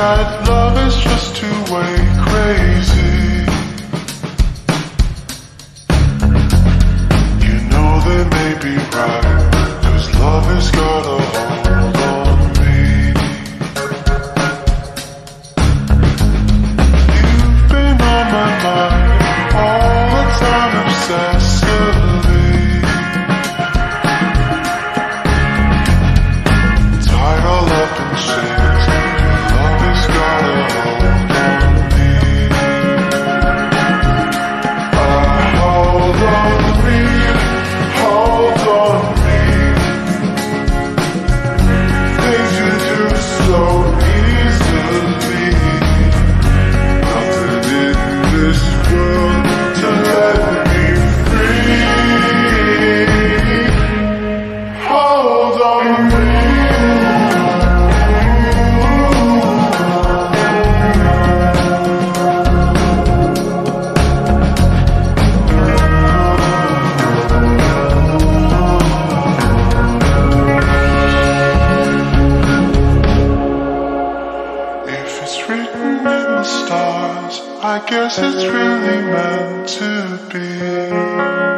that love is just too way crazy. I guess it's really meant to be.